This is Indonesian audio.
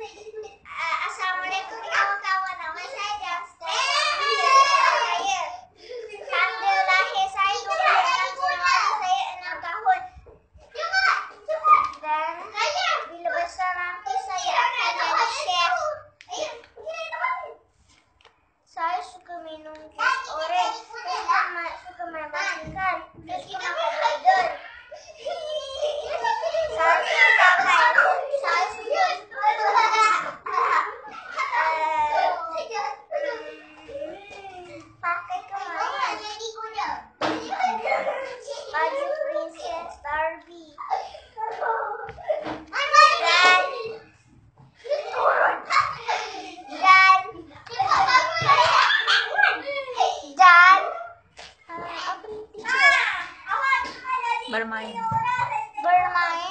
Assalamualaikum kawan-kawan nama saya Jasper. Lahir saya 12 bulan saya tahun. Dan saya. Saya suka minum jus orange, suka suka main बरमाइन बरमाइन